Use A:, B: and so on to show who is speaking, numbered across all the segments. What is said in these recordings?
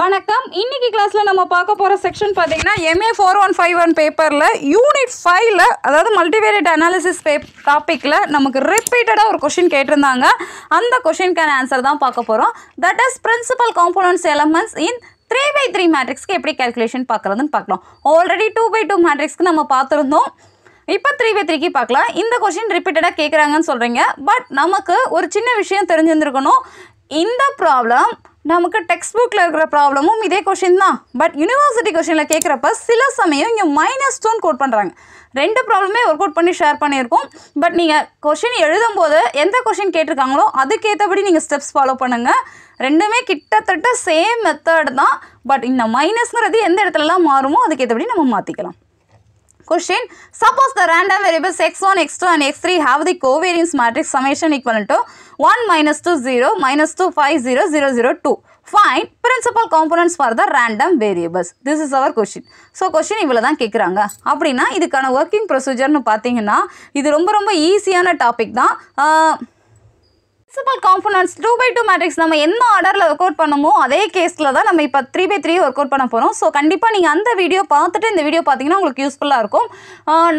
A: வணக்கம். இன்னைக்கு கிளாஸ்ல நம்ம பார்க்க போற செக்ஷன் பார்த்தீங்கன்னா MA four one five one பேப்பரில் யூனிட் ஃபைவ்ல அதாவது மல்டிவேரியட் அனாலிசிஸ் பே டாப்பிக்கில் நமக்கு ரிப்பீட்டடாக ஒரு கொஷின் கேட்டிருந்தாங்க. அந்த கொஷினுக்கான ஆன்சர் தான் பார்க்க போகிறோம் that is principal components elements in three by three மேட்ரிக்ஸ்க்கு எப்படி கேல்குலேஷன் பார்க்குறதுன்னு பார்க்கலாம். ஆல்ரெடி டூ பை டூ மேட்ரிக்ஸ்க்கு நம்ம பார்த்துருந்தோம். இப்போ த்ரீ பை த்ரீக்கு பார்க்கலாம். இந்த கொஷின் ரிப்பீட்டடாக கேட்குறாங்கன்னு சொல்கிறீங்க பட் நமக்கு ஒரு சின்ன விஷயம் தெரிஞ்சிருந்துருக்கணும். இந்த ப்ராப்ளம் நமக்கு டெக்ஸ்ட் புக்கில் இருக்கிற ப்ராப்ளமும் இதே கொஷின் தான். பட் யூனிவர்சிட்டி கொஷினில் கேட்குறப்ப சில சமயம் இங்கே மைனஸ் டூன் கோட் பண்ணுறாங்க ரெண்டு ப்ராப்ளமே ஒர்க் அவுட் பண்ணி ஷேர் பண்ணியிருக்கோம். பட் நீங்கள் கொஷின் எழுதும்போது எந்த கொஷின் கேட்டிருக்காங்களோ அதுக்கேற்றபடி நீங்கள் ஸ்டெப்ஸ் ஃபாலோ பண்ணுங்கள் ரெண்டுமே கிட்டத்தட்ட சேம் மெத்தட் தான். பட் இந்த மைனஸ்ங்கிறது எந்த இடத்துலலாம் மாறுமோ அதுக்கேற்றபடி நம்ம மாற்றிக்கலாம் Question Suppose the random variables x1, x2 and x3 have the covariance matrix summation equivalent to 1 minus 2 0 minus 2 5 0 0 0 2. Find principal components for the random variables. This is our question. So question இவ்வளோ தான் கேட்குறாங்க அப்படின்னா இதுக்கான working ப்ரொசீஜர்னு பார்த்தீங்கன்னா இது ரொம்ப ரொம்ப ஈஸியான டாபிக் தான் principal components two by two matrix நம்ம என்ன ஆர்டரில் ஒர்க் அவுட் பண்ணமோ அதே கேஸில் தான் நம்ம இப்போ three by three work out பண்ண போகிறோம் ஸோ கண்டிப்பாக நீங்கள் அந்த வீடியோ பார்த்துட்டு இந்த வீடியோ பார்த்தீங்கன்னா உங்களுக்கு யூஸ்ஃபுல்லாக இருக்கும்.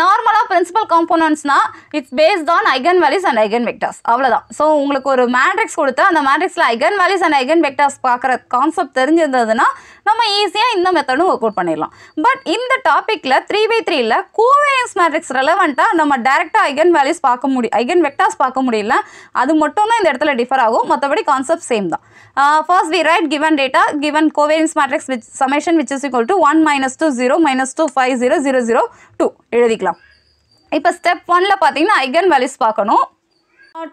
A: நார்மலாக principal காம்பனன்ட்ஸ்னா it's based on eigen values and eigen vectors அவ்வளோதான் ஸோ உங்களுக்கு ஒரு மேட்ரிக்ஸ் கொடுத்து அந்த மேட்ரிக்ஸில் eigen values and eigen vectors பார்க்குற கான்செப்ட் தெரிஞ்சிருந்ததுன்னா நம்ம ஈஸியாக இந்த மெத்தடும் ஒர்க் அவுட் பண்ணிடலாம். பட் இந்த டாப்பிக்கில் த்ரீ பை த்ரீல கோவேரியன்ஸ் மேட்ரிக்ஸ் ரெலவெண்ட்டாக நம்ம டேரெக்டாக ஐகன் வேல்யூஸ் பார்க்க முடியும் ஐகன் வெக்டாஸ் பார்க்க முடியல. அது மட்டும் தான் இந்த இடத்துல டிஃபர் ஆகும் மற்றபடி கான்செப்ட் சேம் தான் first we write given data given covariance matrix which summation which is equal to one minus two zero minus two five zero zero zero two எழுதிக்கலாம். இப்போ ஸ்டெப் ஒன்ல பார்த்தீங்கன்னா ஐகன் வேல்யூஸ் பார்க்கணும்.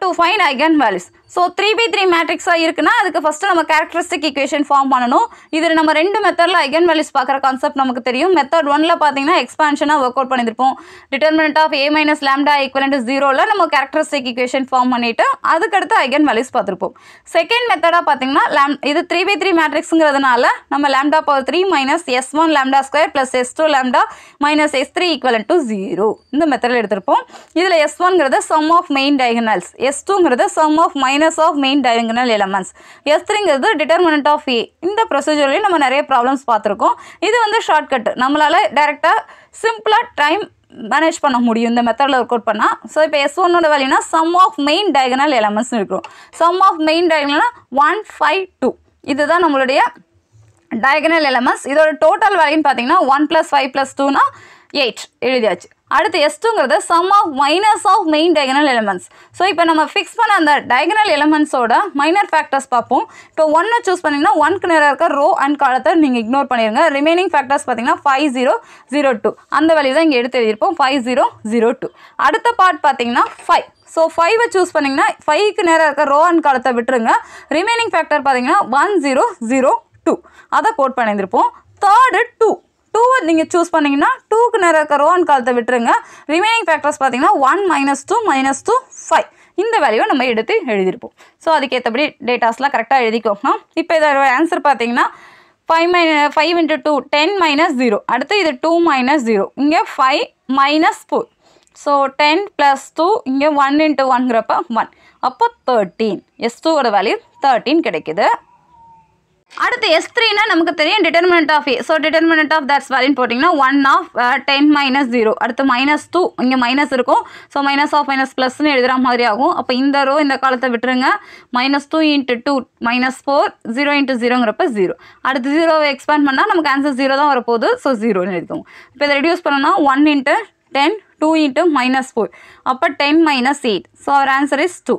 A: To find eigen values so three by three மேட்ரிக்ஸாக இருக்குன்னா அதுக்கு first நம்ம characteristic equation form பண்ணணும். இதில் நம்ம ரெண்டு மெத்தடில் ஐகன் வேல்யூஸ் பார்க்குற கான்செப்ட் நமக்கு தெரியும். மெத்தட் ஒன்ல பார்த்தீங்கன்னா எக்ஸ்பான்ஷனாக ஒர்க் அவுட் பண்ணியிருப்போம். Determinant of A minus lambda equivalent ஜீரோவில் நம்ம கேரக்டரிஸ்டிக் ஈக்குவேஷன் ஃபார்ம் பண்ணிவிட்டு அதுக்கடுத்து ஐகன் வேல்யூஸ் பார்த்துருப்போம் செகண்ட் மெத்தடாக பார்த்தீங்கன்னா லேம் இது த்ரீ பை த்ரீ மேட்ரிக்ஸுங்கிறதுனால நம்ம lambda power three minus S one lambda square plus S two lambda minus S three equal to zero இந்த மெத்தடில் எடுத்திருப்போம். இதில் S ஒன்ங்கிறது sum of main diagonals S டூங்கிறது sum of minus of main diagonal elements S த்ரீங்கிறது determinant of A இந்த ப்ரொசீஜர்லையும் நம்ம நிறைய problems பார்த்துருக்கோம். இது வந்து ஷார்ட்கட் நம்மளால் டேரெக்டாக சிம்பிளாக டைம் மேனேஜ் பண்ண முடியும். இந்த மெத்தடில் ஒர்க் அவுட் பண்ணால் ஸோ இப்போ எஸ் ஒன்னோட வேல்யூனா சம் ஆஃப் மெயின் டயகனல் எலமெண்ட்ஸ்னு இருக்கிறோம் சம் ஆஃப் மெயின் டயகனல்னா ஒன் ஃபைவ் டூ இதுதான் நம்மளுடைய டயகனல் எலமெண்ட்ஸ் இதோட டோட்டல் வேல்யூன்னு பார்த்தீங்கன்னா ஒன் ப்ளஸ் ஃபைவ் ப்ளஸ் டூனா எயிட் எழுதியாச்சு. அடுத்து S டூங்கிறது sum of minus of main diagonal elements so இப்போ நம்ம ஃபிக்ஸ் பண்ண அந்த டயகனல் எலமெண்ட்ஸோட மைனர் ஃபேக்டர்ஸ் பார்ப்போம். இப்போ ஒன்னை சூஸ் பண்ணிங்கன்னா ஒன்க்கு நேரம் இருக்க ரோ அண்ட் காலத்தை நீங்கள் இக்னோர் பண்ணிடுங்க ரிமைனிங் ஃபேக்டர்ஸ் பார்த்தீங்கன்னா ஃபைவ் ஜீரோ ஜீரோ டூ அந்த வேல்யூ தான் இங்கே எடுத்து எழுதியிருப்போம். ஃபைவ் ஜீரோ ஜீரோ டூ அடுத்த பார்ட் பார்த்தீங்கன்னா ஃபைவ் ஸோ ஃபைவை சூஸ் பண்ணிங்கன்னா ஃபைவ்க்கு நேரம் இருக்க ரோ அண்ட் காலத்தை விட்டுருங்க. ரிமைனிங் ஃபேக்டர் பார்த்தீங்கன்னா ஒன் ஜீரோ ஜீரோ டூ அதை கோட் பண்ணியிருப்போம் தேர்டு டூ டூவை நீங்கள் சூஸ் பண்ணிங்கன்னா டூக்கு நேரம் இருக்க ரோ அண்ட் காலத்தை விட்டுருங்க. ரிமைனிங் ஃபேக்டர்ஸ் பார்த்தீங்கன்னா one minus two minus two five இந்த வேல்யூவை நம்ம எடுத்து எழுதியிருப்போம். ஸோ அதுக்கேற்றபடி டேட்டாஸ்லாம் கரெக்டாக எழுதிக்கோங்க. இப்போ இதோட ஆன்சர் பார்த்தீங்கன்னா five minus five into two ten minus zero அடுத்து இது டூ மைனஸ் ஜீரோ இங்கே five minus four so ten plus two இங்கே ஒன் இன்ட்டு ஒன்ங்கிறப்ப ஒன் அப்போ தேர்ட்டீன் எஸ் டூவோட வேல்யூ தேர்ட்டீன் கிடைக்குது. அடுத்து எஸ் த்ரீனா நமக்கு தெரியும் determinant of A so determinant of that's வேல்யூன்னு போட்டிங்கன்னா one of ten minus zero அடுத்து மைனஸ் டூ இங்கே மைனஸ் இருக்கும். ஸோ மைனஸ் ஆஃப் மைனஸ் ப்ளஸ்னு எழுதுகிற மாதிரி ஆகும். அப்போ இந்த ரோ இந்த காலத்தை விட்டுருங்க. Minus two into two minus four zero into ஜீரோங்கிறப்ப zero அடுத்து ஜீரோவை எக்ஸ்பேண்ட் பண்ணால் நமக்கு ஆன்சர் ஜீரோ தான் வரப்போகுது. ஸோ ஜீரோன்னு எழுதுவோம். இப்போ இதை ரெடியூஸ் பண்ணோம்னா one into ten two into minus four அப்போ ten minus eight so our answer is two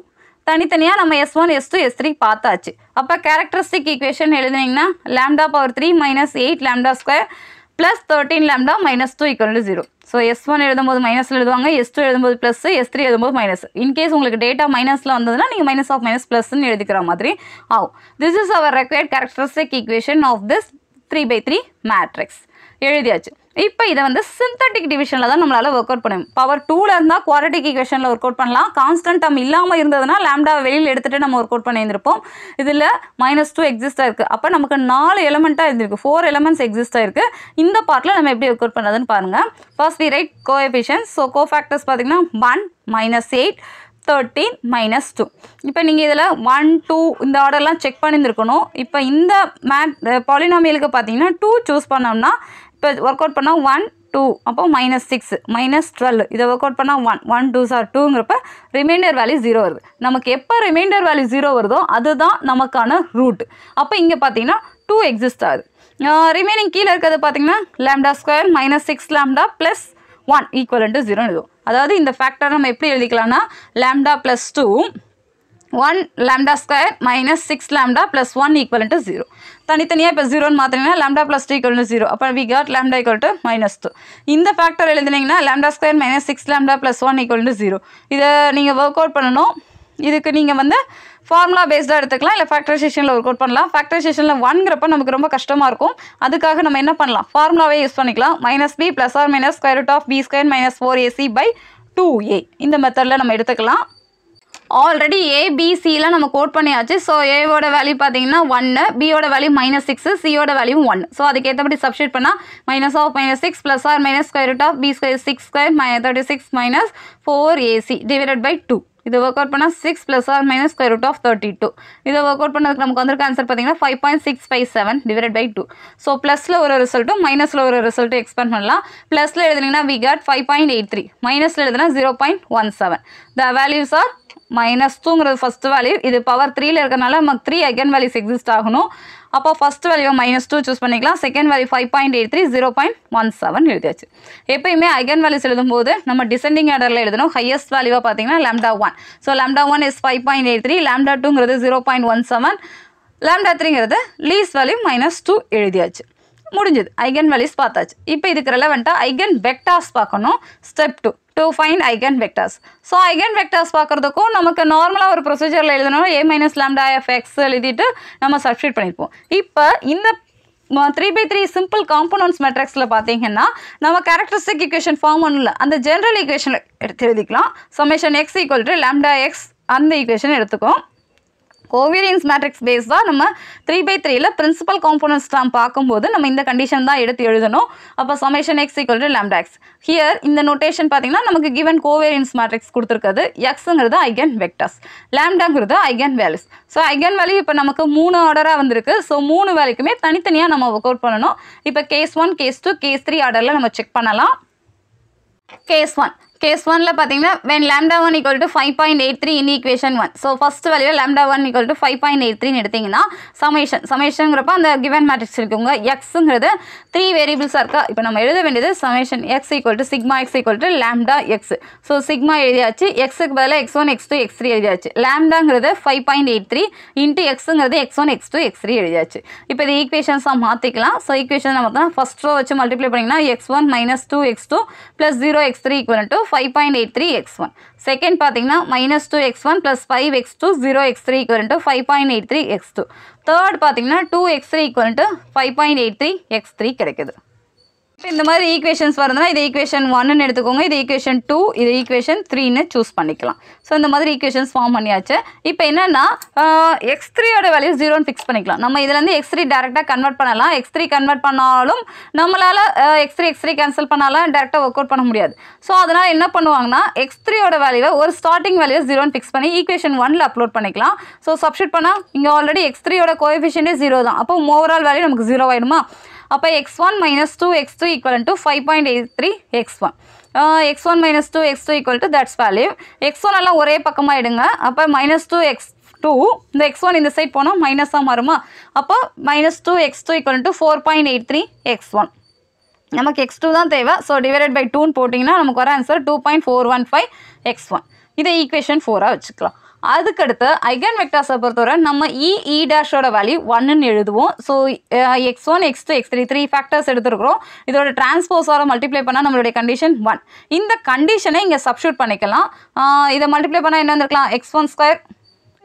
A: தனித்தனியாக நம்ம S one S two S three பார்த்தாச்சு. அப்போ characteristic equation எழுதுனீங்கன்னா lambda power three minus eight lambda square plus thirteen lambda minus two equal to zero so S one எழுதும்போது மைனஸில் எழுதுவாங்க S two எழுதும்போது plus S three எழுதும்போது minus in case உங்களுக்கு data மைனஸில் வந்ததுன்னா நீங்கள் மைனஸ் ஆஃப் மைனஸ் ப்ளஸ்ன்னு எழுதிக்கிற மாதிரி ஆகும். This is our required characteristic equation of this three by three matrix எழுதியாச்சு. இப்போ இதை வந்து சிந்தட்டிக் டிவிஷனில் தான் நம்மளால் ஒர்க் அவுட் பண்ணும் பவர் டூவில் இருந்தால் குவாடிட்டிக் ஈக்குவேஷனில் ஒர்க் அவுட் பண்ணலாம். கான்ஸ்டன்ட் டம் இல்லாமல் இருந்ததுன்னா லேம்டா வெளியில் எடுத்துகிட்டு நம்ம ஒர்க் அவுட் பண்ணியிருந்திருப்போம். இதில் மைனஸ் டூ எக்ஸிஸ்டாக இருக்குது அப்போ நமக்கு நாலு எலமெண்ட்டாக இருந்திருக்கு. ஃபோர் எலமெண்ட்ஸ் எக்ஸிஸ்டாக இருக்குது இந்த பார்ட்டில் நம்ம எப்படி ஒர்க் அவுட் பண்ணுறதுன்னு பாருங்கள் first we write coefficients so cofactors பார்த்தீங்கன்னா one minus eight thirteen minus two இப்போ நீங்கள் இதில் ஒன் டூ இந்த ஆர்டர்லாம் செக் பண்ணியிருந்துருக்கணும் இப்போ இந்த மேட் பாலினாமியலுக்கு பார்த்தீங்கன்னா டூ சூஸ் பண்ணோம்னா இப்போ ஒர்க் அவுட் பண்ணால் ஒன் டூ அப்போ மைனஸ் சிக்ஸ் மைனஸ் டுவெல் இதை ஒர்க் அவுட் பண்ணால் ஒன் ஒன் டூ சார் டூங்கிறப்ப ரிமைண்டர் வேல்யூ ஜீரோ வருது. நமக்கு எப்போ ரிமைண்டர் வேல்யூ ஜீரோ வருதோ அதுதான் நமக்கான ரூட் அப்போ இங்கே பார்த்தீங்கன்னா டூ எக்ஸிஸ்ட் ஆகுது. ரிமைனிங் கீழே இருக்கிறது பார்த்தீங்கன்னா lambda square minus six lambda plus one equal to zero எழுதுவோம். அதாவது இந்த ஃபேக்டர் நம்ம எப்படி எழுதிக்கலாம்னா lambda plus two one lambda square minus six lambda plus one equal to zero தனித்தனியாக இப்போ ஜீரோன்னு மாற்றினீங்கன்னா lambda plus two equal to zero அப்போ we got lambda equal to minus two இந்த factor எழுதினீங்கன்னா lambda square minus six lambda plus one equal to zero இதை நீங்கள் work out பண்ணணும். இதுக்கு நீங்கள் வந்து ஃபார்முலா பேஸ்டாக எடுத்துக்கலாம். இல்லை ஃபேக்டரைசேஷனில் ஒர்க் அவுட் பண்ணலாம். ஃபேக்டரைசேஷனில் ஒன்ங்கிறப்ப நமக்கு ரொம்ப கஷ்டமாக இருக்கும். அதுக்காக நம்ம என்ன பண்ணலாம்? ஃபார்முலாவே யூஸ் பண்ணிக்கலாம். Minus B plus or minus square root of B square minus four AC by two A இந்த மெத்தடில் நம்ம எடுத்துக்கலாம். ஆல்ரெடி ஏபிசியில் நம்ம கோட் பண்ணியாச்சு. ஸோ ஏவோட வேல்யூ பார்த்தீங்கன்னா ஒன்று பியோட வேல்யூ மைனஸ் சிக்ஸு சியோட வேல்யூ ஒன் ஸோ அதுக்கேற்றபடி சப்ஸ்டியூட் பண்ணால் minus of minus six plus or minus square root of b square six square my thirty six minus four ac divided by two இது work out பண்ணால் six plus or minus square root of thirty two இதை work out பண்ணதுக்கு நமக்கு வந்திருக்க answer பார்த்தீங்கன்னா five point six five seven divide by two so ப்ளஸில் ஒரு ரிசல்ட்டும் மைனஸில் ஒரு ரிசல்ட்டும் எக்ஸ்பெண்ட் பண்ணலாம். ப்ளஸில் எழுதுனீங்கன்னா we get five point eight three மைனஸில் எழுதுனா zero point one seven the values are minus டூங்கிறது first value இது பவர் த்ரீயில் இருக்கிறனால நமக்கு த்ரீ அகன் வேல்யூஸ் எக்ஸிஸ்ட் ஆகணும். அப்போ first value minus two choose பண்ணிக்கலாம். Second value five point eight three zero point one seven எழுதியாச்சு. எப்பயுமே அகன் வேல்யூஸ் எழுதும்போது நம்ம டிசெண்டிங் ஆர்டரில் எழுதணும். ஹையஸ்ட் வேல்யூவாக பார்த்தீங்கன்னா lambda one so lambda one is five point eight three lambda டூங்கிறது zero point one seven lambda த்ரீங்கிறது least value minus two எழுதியாச்சு. முடிஞ்சது. ஐகன் வேல்யூஸ் பார்த்தாச்சு. இப்போ இதுக்கு ரெலவெண்ட்டாக ஐகன் வெக்டார்ஸ் பார்க்கணும். Step two to find eigen vectors so eigen vectors பார்க்குறதுக்கும் நமக்கு நார்மலாக ஒரு ப்ரொசீஜரில் எழுதணும். A minus lambda F X எழுதிட்டு நம்ம சப்ஸ்டியூட் பண்ணியிருப்போம். இப்போ இந்த three by three simple components மெட்ரிக்ஸில் பார்த்தீங்கன்னா நம்ம கேரக்டரிஸ்டிக் ஈக்குவேஷன் ஃபார்ம் ஒன்றும் இல்லை. அந்த ஜென்ரல் ஈக்குவேஷனில் எடுத்து எழுதிக்கலாம். Summation X equal to lambda X அந்த ஈக்குவேஷன் எடுத்துக்கோம். கோவேரியன்ஸ் மேட்ரிக்ஸ் பேஸ் தான் நம்ம த்ரீ பை த்ரீல பிரின்சிபல் காம்போனன்ட்ஸ் நாம் பார்க்கும்போது நம்ம இந்த கண்டிஷன் தான் எடுத்து எழுதணும். அப்போ summation X equal to lambda X here இந்த நோட்டேஷன் பார்த்தீங்கன்னா நமக்கு கிவன் கோவேரியன்ஸ் மேட்ரிக்ஸ் கொடுத்துருக்குது எக்ஸுங்கிறது eigen vectors லேம்டாங்கிறது eigen values so eigen value இப்போ நமக்கு மூணு ஆர்டராக வந்திருக்கு. ஸோ மூணு வேலைக்குமே தனித்தனியாக நம்ம ஒர்க் அவுட் பண்ணணும். இப்போ case one case two case three ஆர்டரில் நம்ம செக் பண்ணலாம். கேஸ் ஒன் கேஸ் ஒனில் பார்த்தீங்கன்னா when lambda one equal to five point eight three in equation one so first value lambda one equal to five point eight த்ரீன்னு எடுத்தீங்கன்னா summation சமேஷனுங்கிறப்ப அந்த given matrix இருக்குங்க. எக்ஸுங்கிறது three வேரியபிள்ஸாக இருக்கா? இப்போ நம்ம எழுத வேண்டியது summation X equal to sigma X equal to lambda X so sigma எழுதியாச்சு. எக்ஸுக்கு பதிலாக X one X two X three எழுதியாச்சு. லேம்டாங்கிறது five point eight three into எக்ஸுங்கிறது X one X two X three எழுதியாச்சு. இப்போ இது ஈக்குவேஷன்ஸாக மாற்றிக்கலாம் ஸோ ஈக்குவேஷன் நம்ம தான் ஃபஸ்ட் ரோ வச்சு மல்டிப்ளை பண்ணிங்கன்னா X one minus two X two plus zero X three equal to five point eight three X one second பார்த்தீங்கன்னா minus two X one plus five X two zero X three equal to five point eight three X two third பார்த்தீங்கன்னா two X three equal to five point eight three X three கிடைக்குது. இந்த மாதிரி equations வருதுன்னா இது equation ஒன்னு எடுத்துக்கோங்க. இது equation two இது ஈக்குவேஷன் த்ரீன்னு சூஸ் பண்ணிக்கலாம். ஸோ இந்த மாதிரி ஈக்குவேஷன்ஸ் ஃபார்ம் பண்ணியாச்சு. இப்போ என்னென்னா எக்ஸ் த்ரீயோட வேல்யூ ஜீரோன்னு ஃபிக்ஸ் பண்ணிக்கலாம். நம்ம இதுலேருந்து எக்ஸ் த்ரீ டேரெக்டாக கன்வெர்ட் பண்ணலாம். எக்ஸ் த்ரீ கன்வெர்ட் பண்ணாலும் நம்மளால் X three X three cancel பண்ணாலும் டேரெக்டாக ஒர்க் அவுட் பண்ண முடியாது. ஸோ அதனால் என்ன பண்ணுவாங்கன்னா எக்ஸ் த்ரீயோட வேல்யூவை ஒரு ஸ்டார்டிங் வேல்யூ ஜீரோன்னு ஃபிக்ஸ் பண்ணி ஈக்குவேஷன் ஒனில் அப்லோட் பண்ணிக்கலாம். ஸோ சப்ஷூட் பண்ணால் இங்கே ஆல்ரெடி எக்ஸ் த்ரீயோட கோஎஃபிஷியன்டே ஜீரோ தான். அப்போ ஓவரால் வேல்யூ நமக்கு ஜீரோ ஆயிடுமா? அப்போ X one minus two X two equal to five point eight three X one X one minus two X two equal to that's value X one எல்லாம் ஒரே பக்கமாக எடுங்க. அப்போ மைனஸ் டூ எக்ஸ் டூ இந்த X one இந்த side போனால் மைனஸாக மாறுமா? அப்போ minus two X two equal to four point eight three X one நமக்கு எக்ஸ் டூ தான் தேவை. ஸோ டிவைடட் பை டூன்னு போட்டிங்கன்னா நமக்கு வர answer two point four one five X one இதை ஈக்குவேஷன் ஃபோராக வச்சுக்கலாம். அதுக்கடுத்து ஐகன் வெக்டார்ஸை பொறுத்தவரை நம்ம இ இ டேஷோட வேல்யூ ஒன்னு எழுதுவோம். So X one X two X three three factors எடுத்துருக்கிறோம். இதோட டிரான்ஸ்போஸார மல்டிப்ளை பண்ணால் நம்மளுடைய கண்டிஷன் ஒன் இந்த கண்டிஷனை இங்கே சப்ஸ்டியூட் பண்ணிக்கலாம். இதை மல்டிப்ளை பண்ணால் என்ன வந்திருக்கலாம்? X one square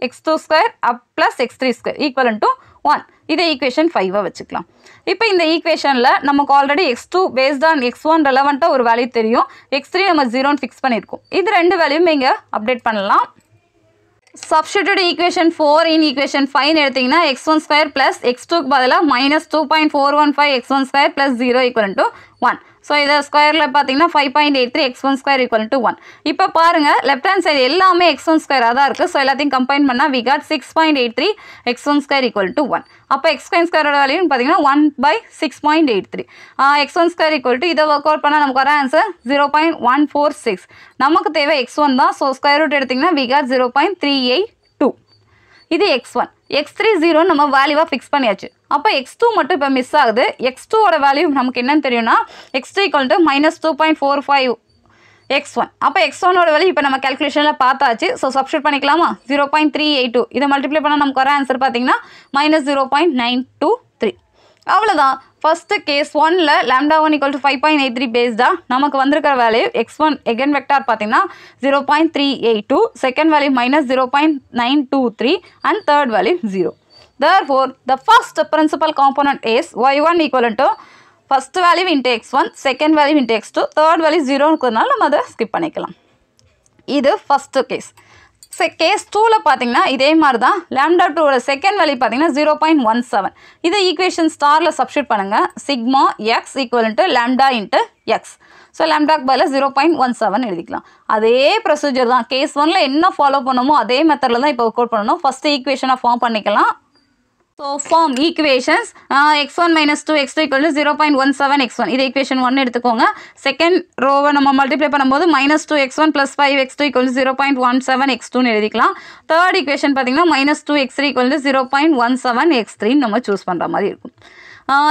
A: X two square up plus X three square equal to one இதை ஈக்குவேஷன் ஃபைவாக வச்சுக்கலாம். இப்போ இந்த ஈக்குவேஷனில் நமக்கு already X two based on X one ரெலவெண்ட்டாக ஒரு வேல்யூ தெரியும். எக்ஸ் த்ரீ நம்ம ஜீரோன்னு ஃபிக்ஸ் பண்ணியிருக்கோம். இது ரெண்டு வேல்யூமே இங்கே அப்டேட் பண்ணலாம். Substitute equation four in equation five எடுத்தீங்கன்னா X one square plus X டூக்கு பதிலாக minus two point four one five X one square plus zero equal to one so இதை ஸ்கொயரில் பார்த்தீங்கன்னா five point eight three X one square equal to one இப்போ பாருங்கள் left hand side எல்லாமே X one ஸ்கொயராக தான் இருக்குது ஸோ எல்லாத்தையும் கம்பைன் பண்ணால் we got six point eight three X one square equal to one அப்போ எக்ஸ் ஸ்கொயர் ஸ்கொயரோட வேல்யூன்னு பார்த்தீங்கன்னா one by six point eight three X one square equal to இதை ஒர்க் அவுட் பண்ணால் நமக்கு வர answer zero point one four six நமக்கு தேவை எக்ஸ் ஒன் தான். ஸோ ஸ்கொயர் ரூட் எடுத்திங்கன்னா we got zero point three eight two இது X one X three ஜீரோன்னு நம்ம வேல்யூவாக ஃபிக்ஸ் பண்ணியாச்சு. அப்போ எக்ஸ் டூ மட்டும் இப்போ மிஸ் ஆகுது. எக்ஸ் டூவோட வேல்யூ நமக்கு என்னன்னு தெரியும்னா X two equal to minus two point four five X one அப்போ எக்ஸ் ஒனோட வேல்யூ இப்போ நம்ம கேல்குலேஷனில் பார்த்தாச்சு. ஸோ சப்ஸ்டியூட் பண்ணிக்கலாமா? Zero point three eight two இதை மல்டிப்ளை பண்ணால் நமக்கு வர ஆன்சர் பார்த்தீங்கன்னா minus zero point nine two அவ்வளோதான் ஃபஸ்ட்டு கேஸ் ஒனில் lambda one equal to five point eight three பேஸ்டாக நமக்கு வந்திருக்கிற value X one eigen vector பார்த்தீங்கன்னா zero point three eight two second value minus zero point nine two three and third value zero therefore the first principal component is y1 equal to first value into x1 second value into x2 third value 0 இருக்கிறதுனால நம்ம அதை skip பண்ணிக்கலாம். இது first case செ case டூவில் பார்த்தீங்கன்னா இதே மாதிரி தான் லேம்டா டூவோட செகண்ட் வேல்யூ பார்த்தீங்கன்னா ஜீரோ பாயிண்ட் ஒன் செவன் இதை ஈக்குவேஷன் ஸ்டாரில் சப்ஸ்டியூட் பண்ணுங்கள் sigma X equal to lambda into X so லேம்டாக் பதில் ஜீரோ பாயிண்ட் ஒன் செவன் எழுதிக்கலாம். அதே ப்ரொசீஜர் தான். கேஸ் ஒனில் என்ன ஃபாலோ பண்ணணுமோ அதே மெத்தடில் தான் இப்போ கோட் பண்ணணும். ஃபஸ்ட்டு ஈக்குவேஷனை ஃபார்ம் பண்ணிக்கலாம். So form equations x one minus two x two equal to zero point one seven x one இது ஈக்குவேஷன் ஒன் எடுத்துக்கோங்க. செகண்ட் ரோவை நம்ம மல்டிப்ளை பண்ணும்போது minus two x one plus five x two equal zero point one seven x டூன்னு எழுதிக்கலாம். Third equation பார்த்தீங்கன்னா minus two x three equal to zero point one seven x த்ரீன்னு நம்ம choose பண்ணுற மாதிரி இருக்கும்.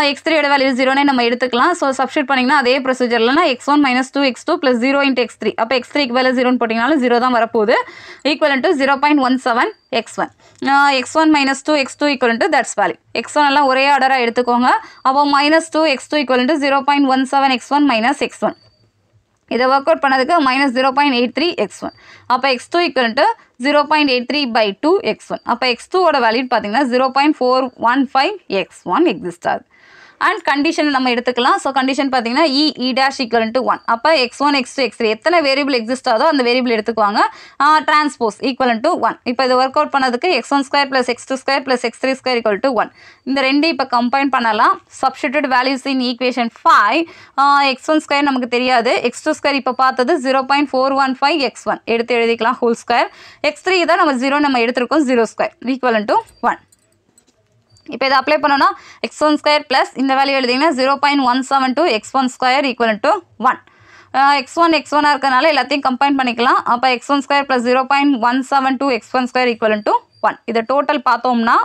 A: எக்ஸ் த்ரீயோட வேல்யூ ஜீரோனே நம்ம எடுத்துக்கலாம். ஸோ சப்ஸ்டியூட் பண்ணிங்கன்னா அதே ப்ரொசீஜர்லனா x one minus two x two plus zero into x three அப்போ எக்ஸ் த்ரீக்கு வேலை ஜீரோன்னு போட்டிங்கனாலும் ஜீரோ தான் வரப்போகுது. Equal to zero point one seven x one x one minus two x two equal to that's value x one எல்லாம் ஒரே ஆர்டராக எடுத்துக்கோங்க. அப்போ minus two x two equal to zero point one seven x one minus x one இதை work out பண்ணதுக்கு minus zero point eight three x one அப்போ x two equal zero point eight three by two x one அப்போ X டூவோட value பார்த்தீங்கன்னா zero point four one five x one exist ஆகுது. And condition நம்ம எடுத்துக்கலாம். So condition பார்த்தீங்கன்னா e e dash equal to one அப்போ x one x two x three எத்தனை variable exist ஆகுதோ அந்த வேரியபிள் எடுத்துக்குவாங்க. டிரான்ஸ்போஸ் ஈக்குவல் டு ஒன் இப்போ இது ஒர்க் அவுட் பண்ணதுக்கு x one square plus x two square plus x three square equal to one இந்த ரெண்டு இப்போ கம்பைன் பண்ணலாம். Substitute values in equation five x one square நமக்கு தெரியாது. எக்ஸ் டூ ஸ்கொயர் இப்போ பார்த்தது zero point four one five x one எடுத்து எழுதிக்கலாம் ஹோல் ஸ்கொயர் எக்ஸ் த்ரீ தான் நம்ம ஜீரோ நம்ம எடுத்திருக்கோம் zero square equal to one இப்போ இதை அப்ளை பண்ணோன்னா எக்ஸ் ஒன் ஸ்கொயர் ப்ளஸ் இந்த value எழுதிங்கன்னா zero point one seven two x one square equal to one x one x ஒன்னாக இருக்கனால எல்லாத்தையும் கம்பைன் பண்ணிக்கலாம். அப்போ x one square plus zero point one seven two x one square equal to one இதை total பார்த்தோம்னா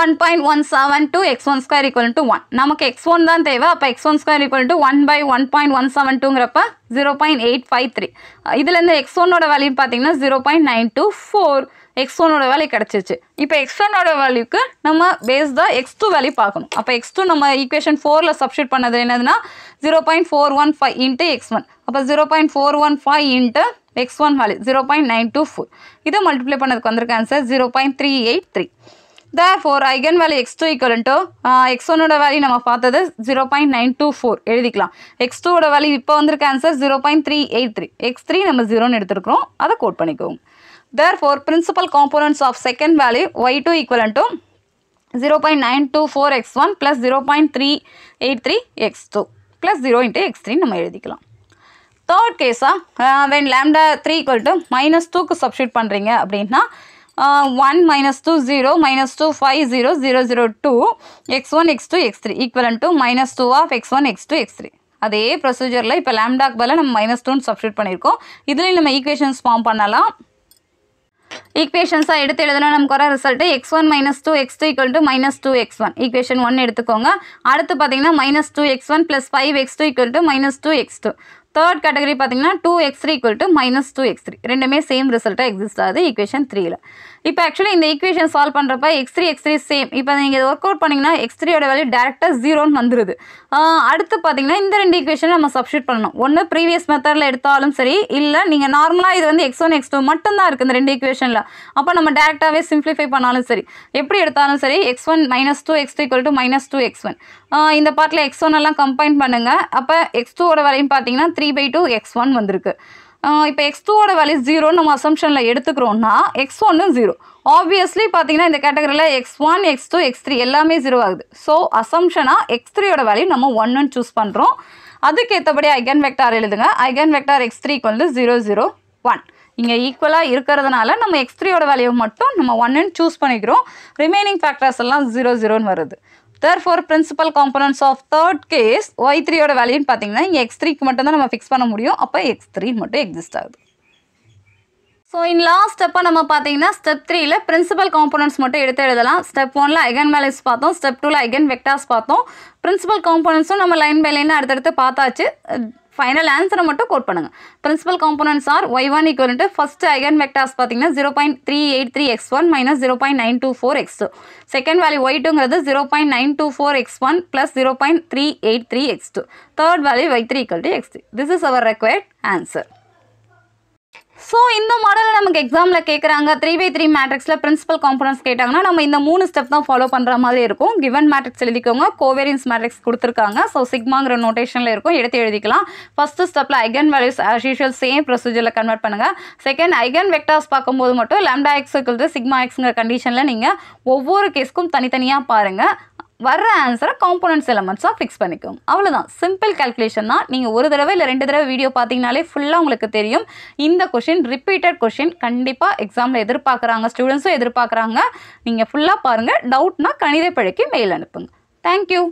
A: one point one seven two x one square equal to one நமக்கு X one தான் தேவை. அப்போ x one square equal to one by one point one seven டூங்கிறப்ப zero point eight five three இதுலேருந்து X ஒன்னோட value பார்த்தீங்கன்னா zero point nine two four x ஒனோட value கிடச்சிச்சு இப்போ X ஒனோட வேல்யூக்கு நம்ம பேஸ்டாக எக்ஸ் டூ வேல்யூ பார்க்கணும். அப்போ எக்ஸ் டூ நம்ம ஈக்குவேஷன் ஃபோரில் சப்ஸ்டியூட் பண்ணது என்னதுன்னா zero point four one five into x one அப்போ zero point four one five into x one value zero point nine two four இதை மல்டிப்ளை பண்ணதுக்கு வந்திருக்க answer zero point three eight three therefore eigen value x two equal to x ஒனோட value நம்ம பார்த்தது zero point nine two four எழுதிக்கலாம். X டூவோட value இப்போ வந்திருக்க answer zero point three eight three x three நம்ம ஜீரோன்னு எடுத்துருக்கிறோம். அதை கோட் பண்ணிக்கோங்க. Therefore principal components of second value y2 equivalent to 0.924 x1 plus 0.383 x2 plus 0 into x3 நம்ம எழுதிக்கலாம். தேர்ட் கேஸாக when lambda three equal to minus டூக்கு substitute பண்ணுறீங்க அப்படின்னா one minus two zero minus two five zero zero zero two x one x two x three ஈக்குவலன் to minus two of x one x two x three அதே ப்ரொசீஜரில் இப்போ லேம்டாக் பதிலாக நம்ம minus டூன்னு substitute பண்ணியிருக்கோம் இதுலேயும் நம்ம ஈக்குவேஷன்ஸ் ஃபார்ம் பண்ணலாம். ஈக்குவேஷன்ஸாக எடுத்து எழுதுனா நமக்கு வர result x one minus two x two equal to minus two x one equation one எடுத்துக்கோங்க. அடுத்து பார்த்தீங்கன்னா minus two x one plus five x two equal to minus two x two third category பார்த்தீங்கன்னா two x three equal to minus two x three ரெண்டுமே same ரிசல்ட்டாக exist ஆகுது equation த்ரீயில் இப்போ actually இந்த ஈக்குவேஷன் சால்வ் பண்ணுறப்ப x three x three same இப்போ நீங்கள் ஒர்க் அவுட் பண்ணிங்கன்னா எக்ஸ் த்ரீயோட வேல்யூ டேரெக்டாக ஜீரோன்னு வந்துருது. அடுத்து பார்த்தீங்கன்னா இந்த ரெண்டு ஈக்குவேஷன் நம்ம சப்ஸ்டியூட் பண்ணணும். ஒன்று ப்ரீவியஸ் மெத்தடில் எடுத்தாலும் சரி இல்லை நீங்கள் நார்மலாக இது வந்து எக்ஸ் ஒன் எக்ஸ் டூ மட்டும்தான் இருக்குது இந்த ரெண்டு ஈக்குவேஷனில் அப்போ நம்ம டேரெக்டாகவே சிம்ப்ளிஃபை பண்ணாலும் சரி எப்படி எடுத்தாலும் சரி x one minus two x two equal to minus two x one இந்த பார்ட்டில் எக்ஸ் ஒன் எல்லாம் கம்பைன் பண்ணுங்கள் அப்போ எக்ஸ் டூவோட வேலையும் பார்த்தீங்கன்னா three by two x one வந்திருக்கு. இப்போ எக்ஸ் டூவோட வேல்யூ ஜீரோன்னு நம்ம அசம்ஷனில் எடுத்துக்கிறோம்னா எக்ஸ் ஒன்னு ஜீரோ ஆப்வியஸ்லி பார்த்தீங்கன்னா இந்த கேட்டகரியில் x one x two x three எல்லாமே ஜீரோ ஆகுது. ஸோ அசம்ஷனாக எக்ஸ் த்ரீயோட வேல்யூ நம்ம ஒன்னுன்னு சூஸ் பண்ணுறோம் அதுக்கேற்றபடி ஐகன் வெக்டார் எழுதுங்க. ஐகன் வெக்டார் எக்ஸ் த்ரீக்கு வந்து ஜீரோ ஜீரோ ஒன் இங்கே ஈக்குவலாக இருக்கிறதுனால நம்ம எக்ஸ் த்ரீயோட வேல்யூ மட்டும் நம்ம ஒன்னுன்னு சூஸ் பண்ணிக்கிறோம். ரிமைனிங் ஃபேக்டர்ஸ் எல்லாம் ஜீரோ ஜீரோன்னு வருது. Therefore principal components of third case y த்ரீயோட வேல்யூன்னு பார்த்தீங்கன்னா இங்கே எக்ஸ் த்ரீக்கு மட்டும் தான் நம்ம ஃபிக்ஸ் பண்ண முடியும். அப்போ எக்ஸ் த்ரீ மட்டும் எக்ஸிஸ்ட் ஆகுது. ஸோ இன் லாஸ்ட் ஸ்டெப்பை நம்ம பார்த்தீங்கன்னா ஸ்டெப் த்ரீல பிரின்சிபல் காம்பனன்ட்ஸ் மட்டும் எடுத்து எழுதலாம். ஸ்டெப் ஒன்ல ஐகன் வேல்யூஸ் பார்த்தோம். ஸ்டெப் டூவில் ஐகன் வெக்டாஸ் பார்த்தோம். பிரின்சிபல் காம்பனன்ட்ஸும் நம்ம லைன் பை லைன் அடுத்தடுத்து பார்த்தாச்சு. ஃபைனல் ஆன்சரை மட்டும் கோட் பண்ணுங்கள் principal components are y one equal to first eigen vectors பார்த்தீங்கன்னா zero point three eight three x one minus zero point nine two four x two second value y டூங்கிறது zero point nine two four x one plus zero point three eight three x two third value y three equal to x three this is our required answer so இந்த மாடலில் நமக்கு எக்ஸாமில் கேட்குறாங்க three by three மேட்ரிக்ஸில் principal components கேட்டாங்கன்னா நம்ம இந்த மூணு ஸ்டெப் தான் ஃபாலோ பண்ணுற மாதிரி இருக்கும். கிவன் மேட்ரிக்ஸ் எழுதிக்கோங்க. கோவேரியன்ஸ் மேட்ரிக்ஸ் கொடுத்துருக்காங்க. ஸோ சிக்மாங்கிற நோட்டேஷனில் இருக்கும். எடுத்து எழுதிக்கலாம். ஃபஸ்ட்டு ஸ்டெப்பில் eigen values as usual same ப்ரொசீஜரில் convert பண்ணுங்கள் செகண்ட் ஐகன் வெக்டார்ஸ் பார்க்கும்போது மட்டும் லெம்டா எக்ஸ் இருக்கிறது சிக்மா எக்ஸுங்கிற கண்டிஷனில் நீங்கள் ஒவ்வொரு கேஸ்க்கும் தனித்தனியாக பாருங்கள் வர்ற ஆன்சரை காம்போனன்ட்ஸ் எலமெண்ட்ஸாக ஃபிக்ஸ் பண்ணிக்கும். அவ்வளோதான் சிம்பிள் கேல்குலேஷன் தான். நீங்கள் ஒரு தடவை இல்லை ரெண்டு தடவை வீடியோ பார்த்தீங்கனாலே ஃபுல்லாக உங்களுக்கு தெரியும். இந்த கொஷின் ரிப்பீட்டட் கொஷின் கண்டிப்பாக எக்ஸாமில் எதிர்பார்க்குறாங்க ஸ்டூடெண்ட்ஸும் எதிர்பார்க்குறாங்க. நீங்கள் ஃபுல்லாக பாருங்கள் டவுட்னா கணித பிழைக்கு மெயில் அனுப்புங்க. தேங்க்யூ